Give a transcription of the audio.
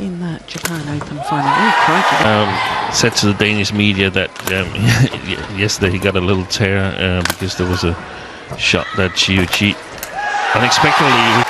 in that Japan Open final. Oh. Um, said to the Danish media that um, yesterday he got a little tear uh, because there was a shot that Chiu Chi unexpectedly